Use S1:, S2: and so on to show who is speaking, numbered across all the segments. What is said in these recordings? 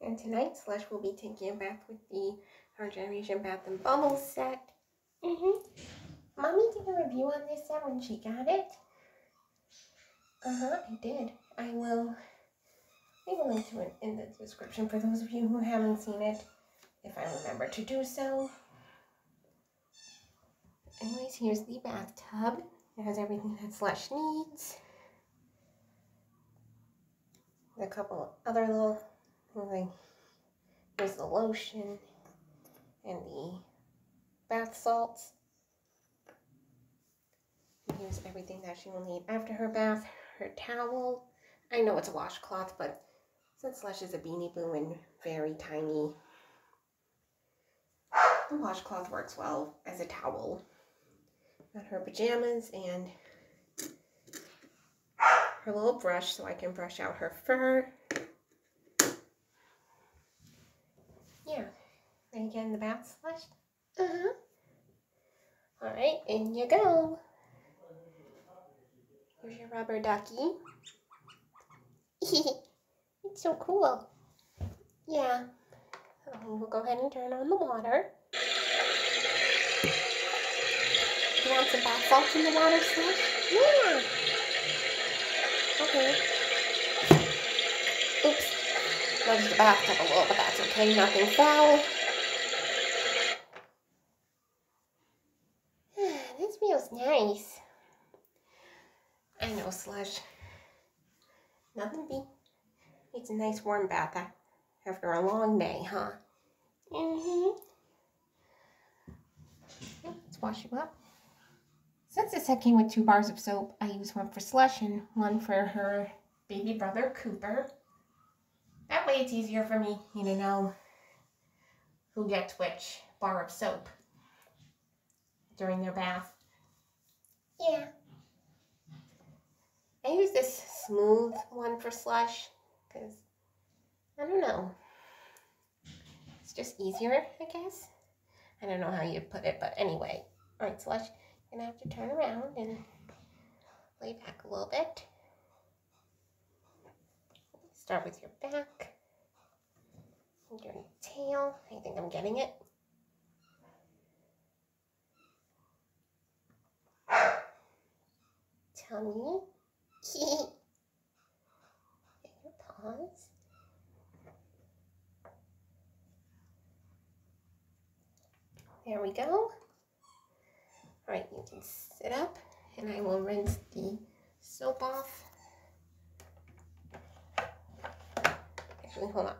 S1: And tonight, Slush will be taking a bath with the Our Generation Bath and Bubble set. Mm-hmm. Mommy did a review on this set when she got it. Uh-huh, I did. I will leave a link to it in the description for those of you who haven't seen it, if I remember to do so. Anyways, here's the bathtub. It has everything that Slush needs. A couple other little, like, there's the lotion and the bath salts. And here's everything that she will need after her bath. Her towel. I know it's a washcloth, but since Slush is a Beanie Boo and very tiny, the washcloth works well as a towel. Got her pajamas and her little brush so I can brush out her fur. Yeah. Ready to get in the bath, Slush? Uh-huh. All right, in you go. Here's your rubber ducky. it's so cool. Yeah. Um, we'll go ahead and turn on the water. You want some bath salts in the water, Slush? Yeah. Okay. Oops. Nudged the bathtub a little, but that's okay. Nothing foul. this feels nice. I know, Slush. Nothing be. It's a nice warm bath after a long day, huh? Mm-hmm. Let's wash you up. Since the set came with two bars of soap, I use one for Slush and one for her baby brother, Cooper. That way it's easier for me to know who gets which bar of soap during their bath. Yeah. I use this smooth one for Slush because, I don't know, it's just easier, I guess. I don't know how you put it, but anyway. All right, Slush gonna have to turn around and lay back a little bit. Start with your back and your tail. I think I'm getting it. Tummy. Get your paws. There we go. All right, you can sit up and I will rinse the soap off. Actually, hold on.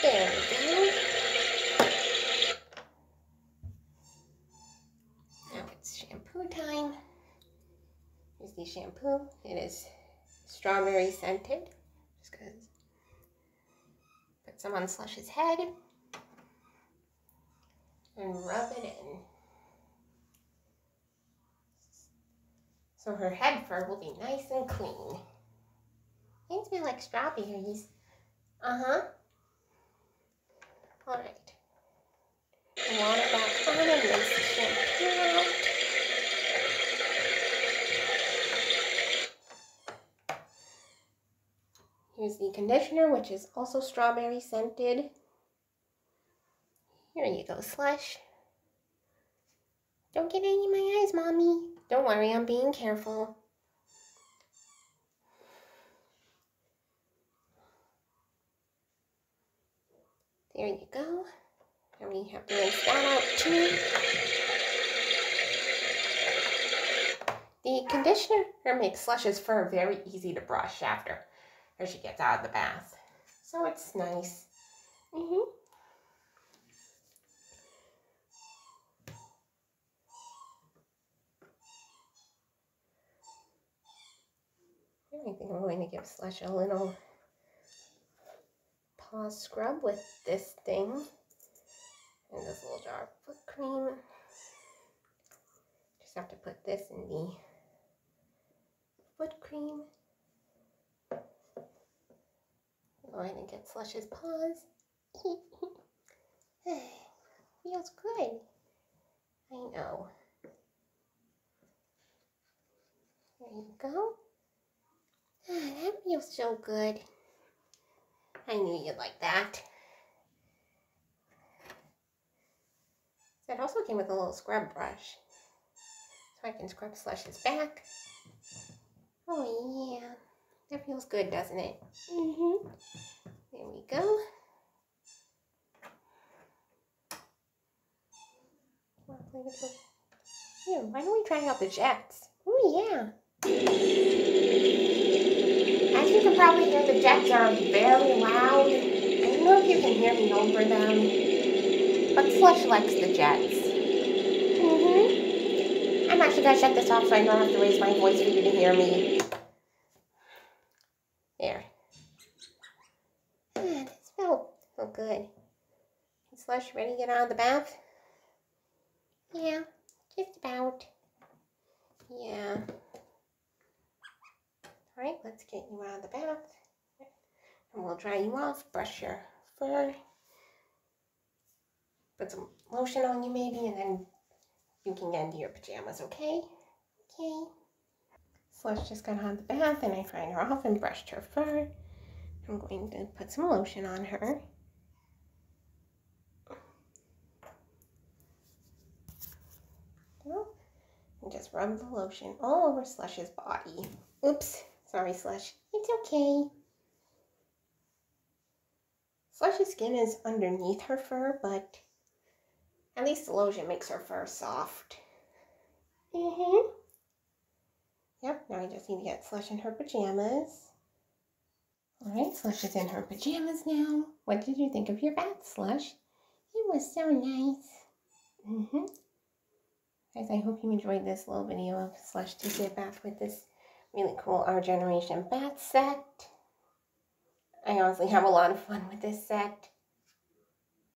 S1: There we go. Now it's shampoo time. Here's the shampoo. It is strawberry scented. Just because. Put some on Slush's head and rub it in. So her head fur will be nice and clean. It smell like strawberries. Uh-huh. All right. Water back on and rinse the shampoo out. Here's the conditioner, which is also strawberry scented. Here you go, Slush. Don't get any in my eyes, Mommy. Don't worry, I'm being careful. There you go. And we have to rinse that out too. The conditioner makes Slush's fur very easy to brush after as she gets out of the bath. So it's nice. Mm-hmm. I think I'm going to give Slush a little paw scrub with this thing and this little jar of foot cream. Just have to put this in the foot cream. Go ahead and get Slush's paws. Feels good. I know. There you go. Ah, that feels so good. I knew you'd like that. That also came with a little scrub brush. So I can scrub Slush's back. Oh yeah, that feels good, doesn't it? Mm-hmm. There we go. Yeah, why don't we try out the jets? Oh yeah. As you can probably hear, the jets are very loud. I don't know if you can hear me over them, but Slush likes the jets. Mm-hmm. I'm actually gonna shut this off so I don't have to raise my voice for you to hear me. There. Ah, this felt, felt good. Is Slush ready to get out of the bath? Yeah, just about. Yeah. Alright, let's get you out of the bath. And we'll dry you off, brush your fur, put some lotion on you maybe, and then you can get into your pajamas, okay? Okay. Slush just got out of the bath and I dried her off and brushed her fur. I'm going to put some lotion on her. And just rub the lotion all over Slush's body. Oops. Sorry, Slush. It's okay. Slush's skin is underneath her fur, but at least the lotion makes her fur soft. Mm-hmm. Yep, now I just need to get Slush in her pajamas. Alright, Slush is in her pajamas now. What did you think of your bath, Slush? It was so nice. Mm-hmm. Guys, I hope you enjoyed this little video of Slush Tuesday bath with this really cool Our Generation bath set. I honestly have a lot of fun with this set.